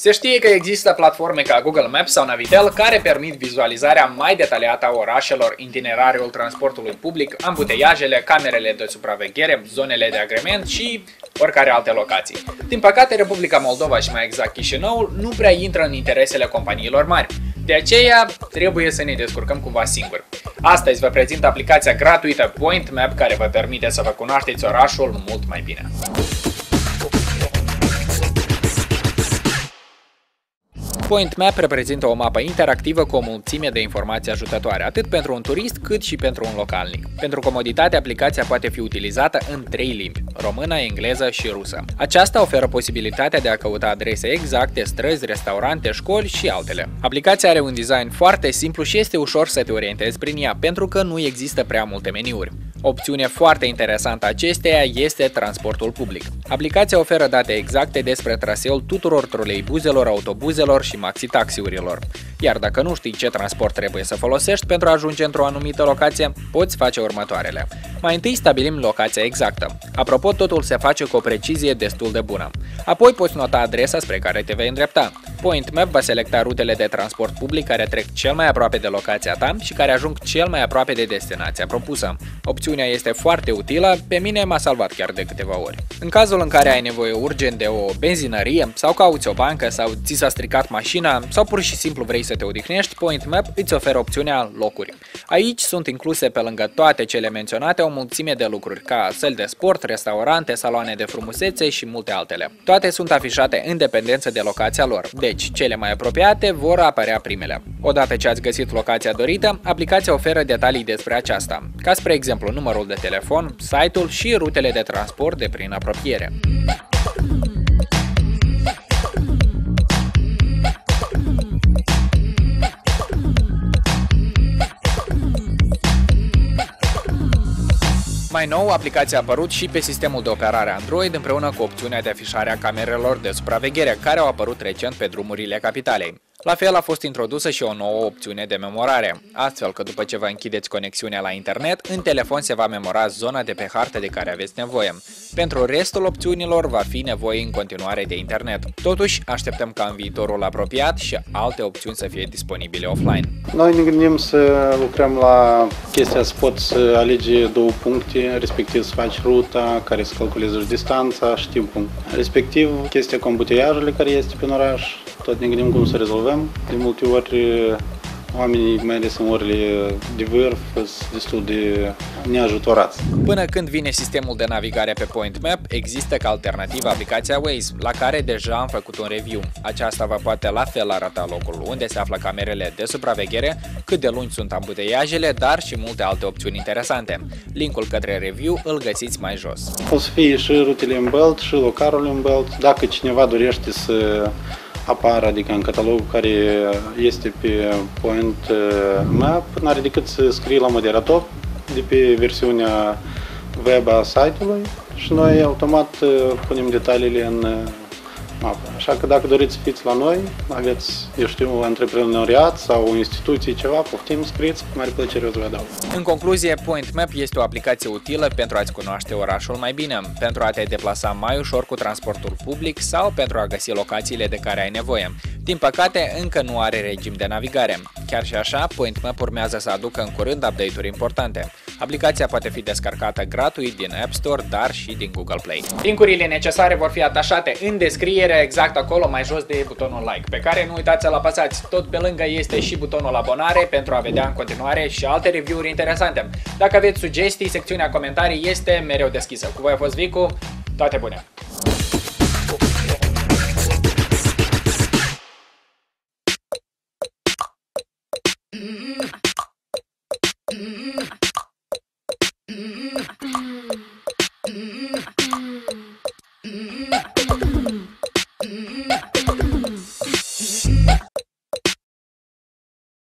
Se știe că există platforme ca Google Maps sau Navitel care permit vizualizarea mai detaliată a orașelor, itinerariul transportului public, ambuteiajele, camerele de supraveghere, zonele de agrement și oricare alte locații. Din păcate, Republica Moldova și mai exact Chișinăul nu prea intră în interesele companiilor mari. De aceea, trebuie să ne descurcăm cumva singuri. Astăzi vă prezint aplicația gratuită Point Map care vă permite să vă cunoașteți orașul mult mai bine. Point Map reprezintă o mapă interactivă cu o mulțime de informații ajutătoare, atât pentru un turist cât și pentru un localnic. Pentru comoditate, aplicația poate fi utilizată în trei limbi, română, engleză și rusă. Aceasta oferă posibilitatea de a căuta adrese exacte, străzi, restaurante, școli și altele. Aplicația are un design foarte simplu și este ușor să te orientezi prin ea, pentru că nu există prea multe meniuri. Opțiune foarte interesantă acesteia este transportul public. Aplicația oferă date exacte despre traseul tuturor troleibuzelor, autobuzelor și maxi-taxiurilor. Iar dacă nu știi ce transport trebuie să folosești pentru a ajunge într-o anumită locație, poți face următoarele. Mai întâi stabilim locația exactă. Apropo, totul se face cu o precizie destul de bună. Apoi poți nota adresa spre care te vei îndrepta. Point Map va selecta rutele de transport public care trec cel mai aproape de locația ta și care ajung cel mai aproape de destinația propusă. Opțiunea este foarte utilă, pe mine m-a salvat chiar de câteva ori. În cazul în care ai nevoie urgent de o benzinărie sau cauți o bancă sau ți s-a stricat mașina sau pur și simplu vrei să te odihnești, Point Map îți oferă opțiunea locuri. Aici sunt incluse pe lângă toate cele menționate o mulțime de lucruri, ca săli de sport, restaurante, saloane de frumusețe și multe altele. Toate sunt afișate în dependență de locația lor, deci cele mai apropiate vor apărea primele. Odată ce ați găsit locația dorită, aplicația oferă detalii despre aceasta, ca spre exemplu numărul de telefon, site-ul și rutele de transport de prin apropiere. Mai nou, aplicația a apărut și pe sistemul de operare Android împreună cu opțiunea de afișare a camerelor de supraveghere care au apărut recent pe drumurile capitalei. La fel a fost introdusă și o nouă opțiune de memorare, astfel că după ce vă închideți conexiunea la internet, în telefon se va memora zona de pe hartă de care aveți nevoie. Pentru restul opțiunilor va fi nevoie în continuare de internet. Totuși, așteptăm ca în viitorul apropiat și alte opțiuni să fie disponibile offline. Noi ne gândim să lucrăm la chestia să poți să alege două puncte, respectiv să faci ruta, care să calculeze distanța și timpul. Respectiv, chestia combuteiajului care este pe oraș, tot ne gândim cum să rezolvăm. De multe ori oamenii, mai ales în orele de vârf, sunt destul de neajutorați. Până când vine sistemul de navigare pe Point Map, există ca alternativă aplicația Waze, la care deja am făcut un review. Aceasta vă poate la fel arăta locul unde se află camerele de supraveghere, cât de lungi sunt ambuteiajele, dar și multe alte opțiuni interesante. Linkul către review îl găsiți mai jos. O să fie și rutele în belt și locarul în belt. Dacă cineva dorește să apară, adică în catalogul care este pe Point uh, Map, n-are decât să scrie la moderator de pe versiunea web a site-ului și noi automat uh, punem detaliile în uh, mapă. Așa că dacă doriți să fiți la noi, aveți, eu știu, antreprenoriat sau o instituție, ceva, poftim, scrieți, cu mare plăcere o să vă dau. În concluzie, Point Map este o aplicație utilă pentru a-ți cunoaște orașul mai bine, pentru a te deplasa mai ușor cu transportul public sau pentru a găsi locațiile de care ai nevoie. Din păcate, încă nu are regim de navigare. Chiar și așa, Point Map urmează să aducă în curând update-uri importante. Aplicația poate fi descarcată gratuit din App Store, dar și din Google Play. Linkurile necesare vor fi atașate în descriere exact acolo mai jos de butonul like, pe care nu uitați să-l apăsați. Tot pe lângă este și butonul abonare pentru a vedea în continuare și alte review-uri interesante. Dacă aveți sugestii, secțiunea comentarii este mereu deschisă. Cu voi a fost Vicu, toate bune! Mm-hmm. Mm.